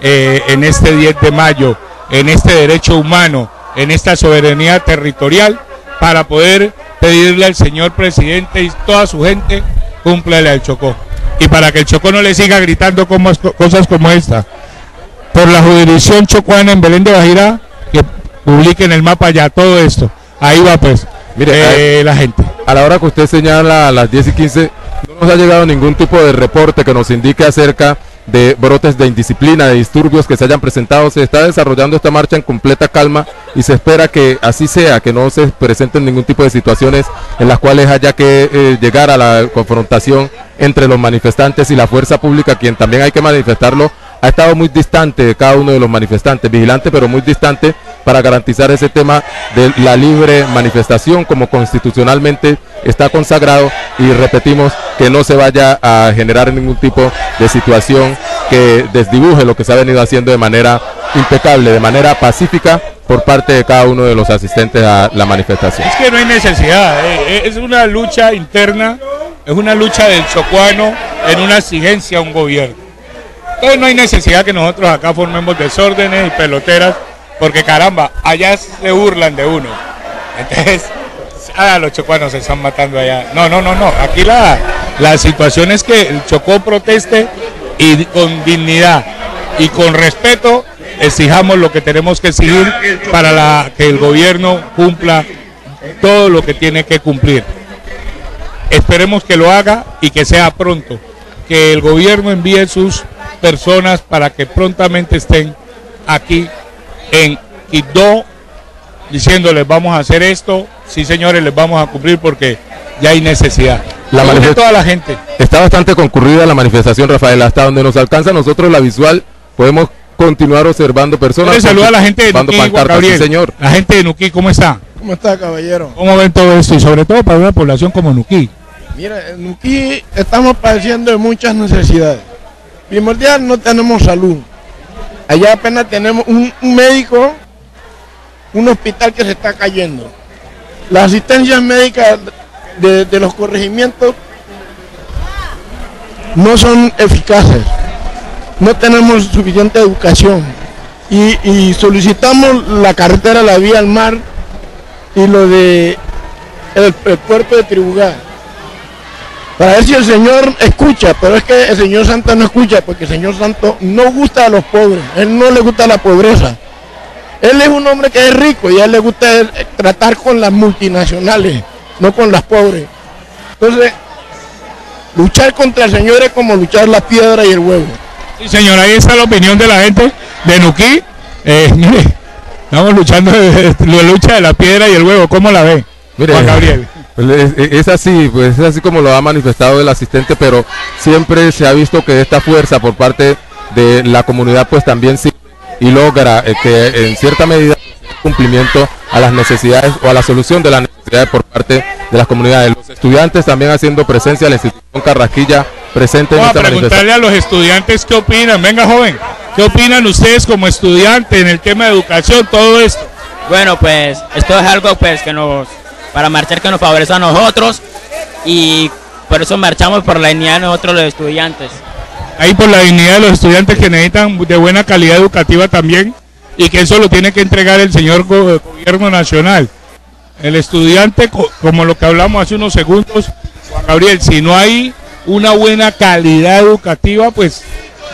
eh, en este 10 de mayo, en este derecho humano, en esta soberanía territorial, para poder pedirle al señor presidente y toda su gente, cúmplele al Chocó. Y para que el Chocó no le siga gritando como, cosas como esta. Por la jurisdicción chocuana en Belén de Bajira, que publiquen el mapa ya, todo esto. Ahí va pues, Mire, eh, la gente. A la hora que usted señala a las 10 y 15, no nos ha llegado ningún tipo de reporte que nos indique acerca de brotes de indisciplina, de disturbios que se hayan presentado. Se está desarrollando esta marcha en completa calma y se espera que así sea, que no se presenten ningún tipo de situaciones en las cuales haya que eh, llegar a la confrontación entre los manifestantes y la fuerza pública, quien también hay que manifestarlo, ha estado muy distante de cada uno de los manifestantes, vigilante pero muy distante para garantizar ese tema de la libre manifestación como constitucionalmente está consagrado y repetimos que no se vaya a generar ningún tipo de situación que desdibuje lo que se ha venido haciendo de manera impecable, de manera pacífica por parte de cada uno de los asistentes a la manifestación. Es que no hay necesidad, eh, eh, es una lucha interna, es una lucha del chocuano en una exigencia a un gobierno. Entonces no hay necesidad que nosotros acá formemos desórdenes y peloteras, porque caramba, allá se burlan de uno. Entonces, ah, los chocuanos se están matando allá. No, no, no, no. Aquí la, la situación es que el Chocó proteste y con dignidad y con respeto exijamos lo que tenemos que exigir para que el gobierno cumpla todo lo que tiene que cumplir. Esperemos que lo haga y que sea pronto. Que el gobierno envíe sus personas para que prontamente estén aquí en Quibdó diciéndoles vamos a hacer esto, sí señores, les vamos a cumplir porque ya hay necesidad. La Sobre manifest- toda la gente. Está bastante concurrida la manifestación, Rafael. Hasta donde nos alcanza nosotros la visual, podemos continuar observando personas. Saluda a la gente de Nuquí, sí, Gabriel. señor. La gente de Nuquí, ¿cómo está? ¿Cómo está, caballero? ¿Cómo ven todo esto? Y sobre todo para una población como Nuquí. Mira, en Nuquí estamos padeciendo de muchas necesidades. Primordial, no tenemos salud. Allá apenas tenemos un, médico, un hospital que se está cayendo. Las asistencias médicas de, los corregimientos no son eficaces. No tenemos suficiente educación. Y, solicitamos la carretera, la vía al mar y lo de el puerto de Tribugá. Para ver si el Señor escucha, pero es que el Señor Santo no escucha, porque el Señor Santo no gusta a los pobres, Él no le gusta la pobreza. Él es un hombre que es rico y a él le gusta eh, tratar con las multinacionales, no con las pobres. Entonces, luchar contra el Señor es como luchar la piedra y el huevo. Sí, señor, ahí está la opinión de la gente de Nuquí. Eh, mire, estamos luchando de, la lucha de la piedra y el huevo. ¿Cómo la ve? Juan Gabriel. Pues, es, es así, pues es así como lo ha manifestado el asistente, pero siempre se ha visto que esta fuerza por parte de la comunidad pues también sí y logra eh, que en cierta medida cumplimiento a las necesidades o a la solución de las necesidades por parte de las comunidades. Los estudiantes también haciendo presencia, la institución Carrasquilla presente en Vamos a esta manifestación. preguntarle a los estudiantes qué opinan. Venga, joven, ¿qué opinan ustedes como estudiantes en el tema de educación, todo esto? Bueno, pues esto es algo pues que nos para marchar que nos favorece a nosotros y por eso marchamos por la dignidad de nosotros los estudiantes. Ahí por la dignidad de los estudiantes que necesitan de buena calidad educativa también y que eso lo tiene que entregar el señor go- gobierno nacional. El estudiante, co- como lo que hablamos hace unos segundos, Gabriel, si no hay una buena calidad educativa, pues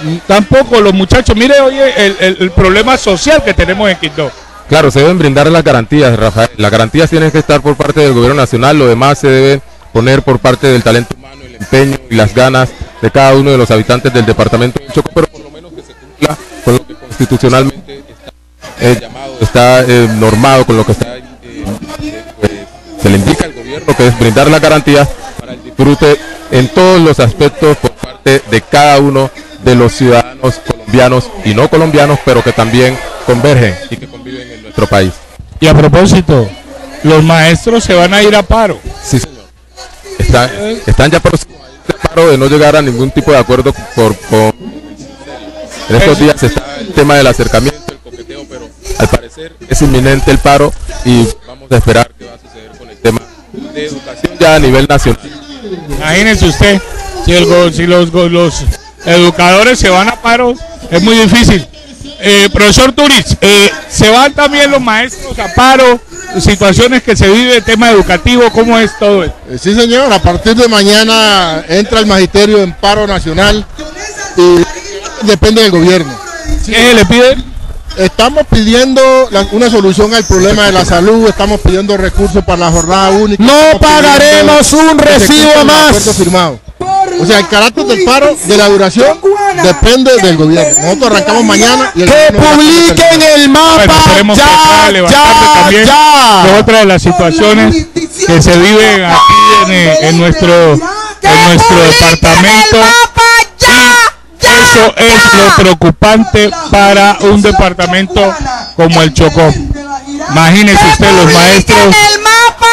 mm, tampoco los muchachos, mire oye el- el problema social que tenemos en Quito. Claro, se deben brindar las garantías, Rafael. Las garantías tienen que estar por parte del gobierno nacional, lo demás se debe poner por parte del talento humano, el empeño y las ganas de cada uno de los habitantes del departamento del Chocó, pero por lo menos que se cumpla con lo que constitucionalmente está eh, llamado, está eh, normado, con lo que está, eh, pues, se le indica al gobierno, que es brindar las garantías para el disfrute en todos los aspectos por parte de cada uno de los ciudadanos colombianos y no colombianos, pero que también convergen nuestro país. Y a propósito, los maestros se van a ir a paro. Sí, señor. Están ya este paro de no llegar a ningún tipo de acuerdo por, con- en estos días está el tema del acercamiento, el coqueteo, pero al parecer es inminente el paro y vamos a esperar qué va a suceder con el tema de educación ya a nivel nacional. Imagínense usted, si, el si los, los educadores se van a paro, es muy difícil. Eh, profesor Turis, eh, ¿se van también los maestros a paro? Situaciones que se vive, tema educativo, ¿cómo es todo esto? Eh, Sí, señor, a partir de mañana entra el magisterio en paro nacional y depende del gobierno. ¿Qué le piden? Estamos pidiendo la- una solución al problema de la salud, estamos pidiendo recursos para la jornada única. No pagaremos un recibo el más. acuerdo firmado. O sea, el carácter del paro, de la duración, depende del gobierno. Nosotros arrancamos mañana y el Que publiquen el Bueno, mapa esperemos que pueda ya, levantarse ya, también. Ya. de otra de las situaciones que se viven aquí en, eh, en nuestro en nuestro departamento. y eso es lo preocupante para un departamento como el Chocó. imagínese usted los maestros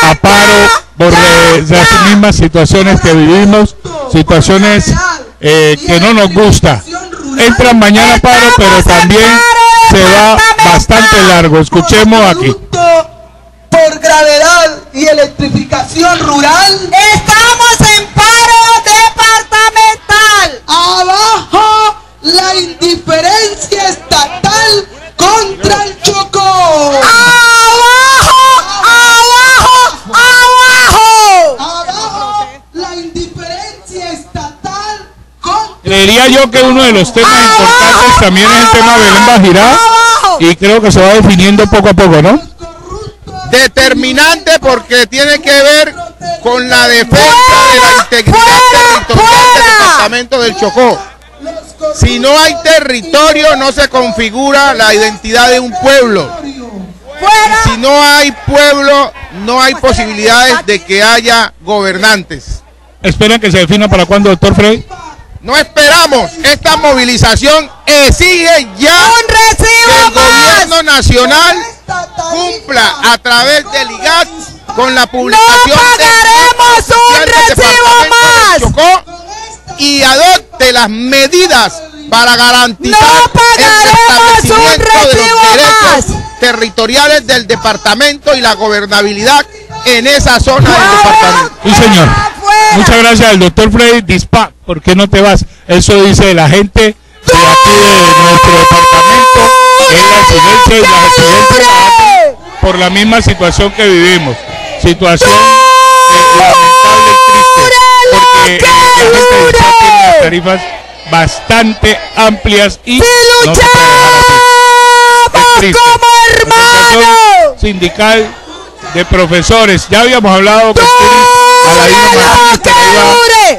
a paro por las mismas situaciones que vivimos situaciones eh, que no nos gusta entran mañana a paro pero también se va bastante largo escuchemos aquí por gravedad y electrificación rural. Estamos en paro departamental. Abajo la indiferencia Creería yo que uno de los temas importantes también es el tema de Belén Bajirá y creo que se va definiendo poco a poco, ¿no? Determinante porque tiene que ver con la defensa de la integridad territorial del departamento del Chocó. Si no hay territorio, no se configura la identidad de un pueblo. Y si no hay pueblo, no hay posibilidades de que haya gobernantes. Esperan que se defina para cuándo, doctor Frey. No esperamos. Esta movilización exige ya que el gobierno nacional cumpla a través del IGAT con la publicación del departamento del Chocó y adopte las medidas para garantizar el restablecimiento de los derechos territoriales del departamento y la gobernabilidad en esa zona del departamento. Sí, señor. Muchas gracias al doctor Frey Dispa. ¿Por qué no te vas? Eso dice la gente de aquí de nuestro departamento. Es la exigencia y la hacen por la misma situación que vivimos. Situación eh, lamentable y triste. Porque la gente de tiene las tarifas bastante amplias y no se puede dejar así. Es triste. Asociación Sindical de profesores. Ya habíamos hablado con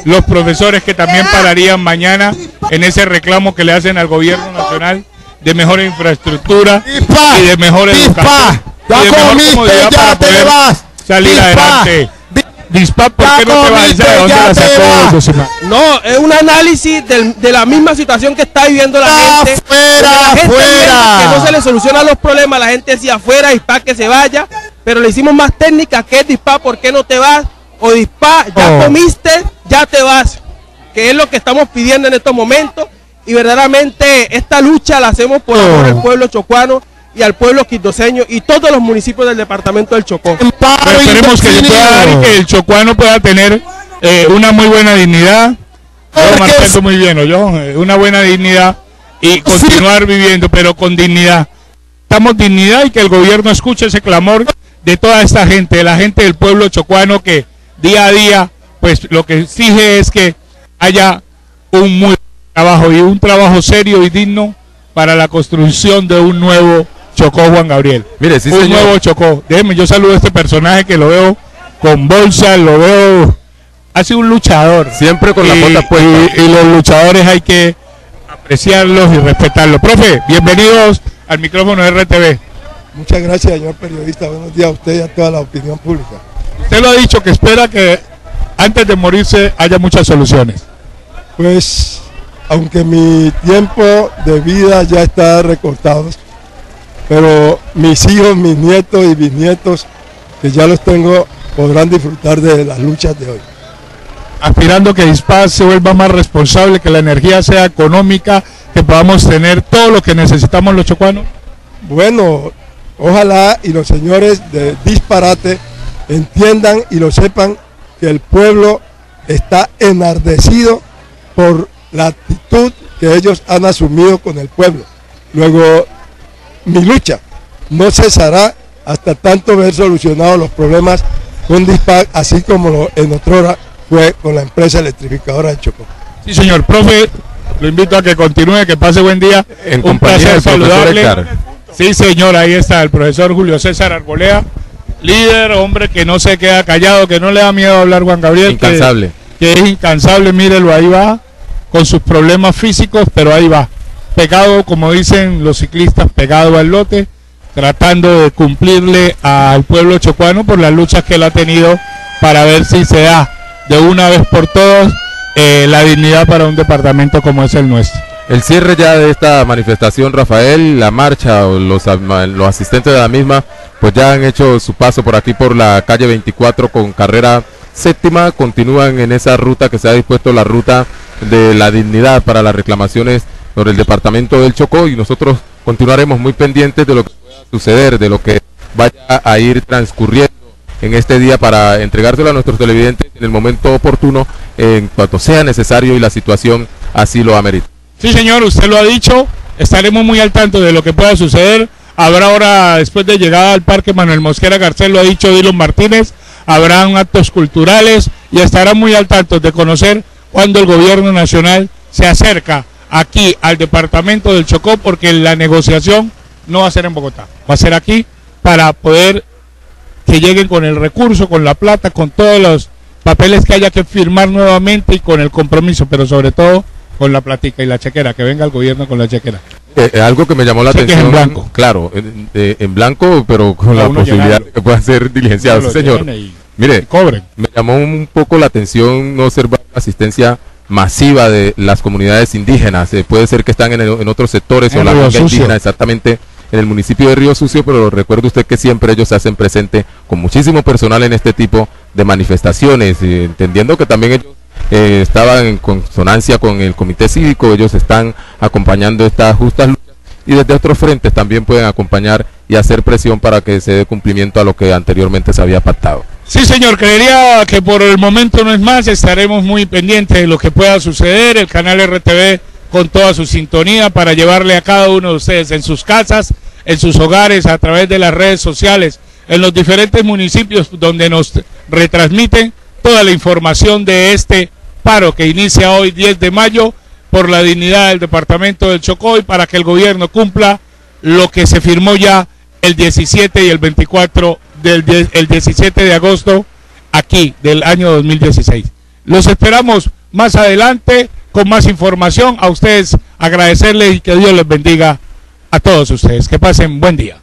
Los profesores que también pararían mañana en ese reclamo que le hacen al gobierno nacional de mejor infraestructura y de mejor educación Ya y de mejor comiste, comodidad ya para te poder vas. salir Dispa. adelante. Dispa, ¿por Ya qué no te vas? ¿De dónde ya la sacó? No, es un análisis del- de la misma situación que está viviendo la gente. Afuera, Porque la gente afuera. piensa Que no se le solucionan los problemas, la gente decía afuera, dispa que se vaya, pero le hicimos más técnica que es dispa, ¿por qué no te vas? O dispa, ya Oh. comiste, ya te vas. Que es lo que estamos pidiendo en estos momentos. Y verdaderamente esta lucha la hacemos por amor al pueblo chocuano y al pueblo quindoseño y todos los municipios del departamento del Chocó. Pero esperemos que se pueda dar y que el chocuano pueda tener eh, una muy buena dignidad. Yo muy bien, yo una buena dignidad y continuar viviendo, pero con dignidad. Estamos dignidad y que el gobierno escuche ese clamor de toda esta gente, de la gente del pueblo chocuano que día a día, pues lo que exige es que haya un muy buen trabajo y un trabajo serio y digno para la construcción de un nuevo Chocó Juan Gabriel. Mire, sí, un señor. nuevo Chocó. Déjeme, yo saludo a este personaje que lo veo con bolsa, lo veo ha sido un luchador. Siempre con la bota puesta. Y, y los luchadores hay que apreciarlos y respetarlos. Profe, bienvenidos al micrófono de RTV. Muchas gracias, señor periodista. Buenos días a usted y a toda la opinión pública. Usted lo ha dicho que espera que antes de morirse haya muchas soluciones. Pues, aunque mi tiempo de vida ya está recortado, pero mis hijos, mis nietos y bisnietos, que ya los tengo, podrán disfrutar de las luchas de hoy. Aspirando que Dispaz se vuelva más responsable, que la energía sea económica, que podamos tener todo lo que necesitamos los chocuanos. Bueno, ojalá y los señores de disparate entiendan y lo sepan que el pueblo está enardecido por la actitud que ellos han asumido con el pueblo. Luego, mi lucha no cesará hasta tanto ver solucionados los problemas con Dispac, así como lo, en otrora fue con la empresa electrificadora de Chocó. Sí, señor. Profe, lo invito a que continúe, que pase buen día. En Un placer. Edgar. Sí, señor, ahí está el profesor Julio César Arbolea, líder, hombre que no se queda callado, que no le da miedo hablar Juan Gabriel. Incansable. Que, es incansable, mírelo, ahí va, con sus problemas físicos, pero ahí va. Pegado, como dicen los ciclistas, pegado al lote, tratando de cumplirle al pueblo chocuano por las luchas que él ha tenido para ver si se da de una vez por todas eh, la dignidad para un departamento como es el nuestro. El cierre ya de esta manifestación, Rafael, la marcha los, los asistentes de la misma, pues ya han hecho su paso por aquí por la calle 24 con carrera séptima, continúan en esa ruta que se ha dispuesto la ruta de la dignidad para las reclamaciones sobre el departamento del Chocó y nosotros continuaremos muy pendientes de lo que pueda suceder, de lo que vaya a ir transcurriendo en este día para entregárselo a nuestros televidentes en el momento oportuno, en cuanto sea necesario y la situación así lo amerite. Sí, señor, usted lo ha dicho. Estaremos muy al tanto de lo que pueda suceder. Habrá ahora, después de llegada al Parque Manuel Mosquera Garcés, lo ha dicho Dylan Martínez, habrán actos culturales y estarán muy al tanto de conocer cuando el gobierno nacional se acerca aquí al departamento del Chocó, porque la negociación no va a ser en Bogotá, va a ser aquí para poder que lleguen con el recurso, con la plata, con todos los papeles que haya que firmar nuevamente y con el compromiso, pero sobre todo con la platica y la chequera, que venga el gobierno con la chequera. Eh, eh, algo que me llamó la Cheques atención. en blanco. Claro, en, eh, en blanco, pero con la posibilidad llenarlo. de que pueda ser diligenciado. Lo señor. y- Mire, cobren. me llamó un poco la atención no observar la asistencia masiva de las comunidades indígenas. Eh, puede ser que están en, el- en otros sectores o En la finca Sucio. indígena exactamente en el municipio de Río Sucio, pero recuerde usted que siempre ellos se hacen presente con muchísimo personal en este tipo de manifestaciones, entendiendo que también ellos eh, estaban en consonancia con el comité cívico, ellos están acompañando estas justas luchas y desde otros frentes también pueden acompañar y hacer presión para que se dé cumplimiento a lo que anteriormente se había pactado. Sí, señor, creería que por el momento no es más, estaremos muy pendientes de lo que pueda suceder, el canal RTV con toda su sintonía para llevarle a cada uno de ustedes en sus casas, en sus hogares, a través de las redes sociales, en los diferentes municipios donde nos retransmiten toda la información de este paro que inicia hoy 10 de mayo por la dignidad del departamento del Chocó y para que el gobierno cumpla lo que se firmó ya el 17 y el 24 del el 17 de agosto aquí del año 2016. Los esperamos más adelante con más información. A ustedes agradecerles y que Dios les bendiga a todos ustedes. Que pasen buen día.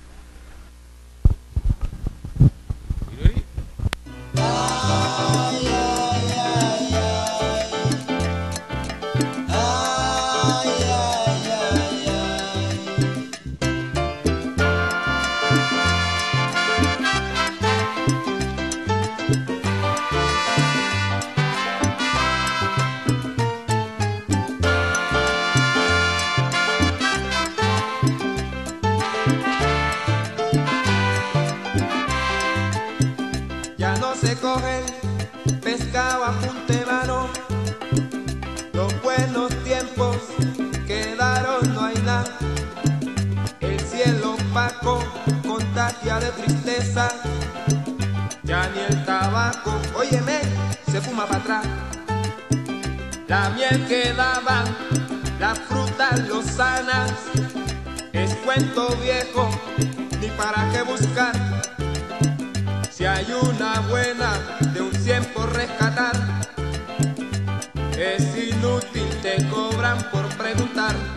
tristeza. Ya ni el tabaco, óyeme, se fuma para atrás. La miel que daban las frutas lozanas es cuento viejo, ni para qué buscar. Si hay una buena de un cien por rescatar, es inútil, te cobran por preguntar.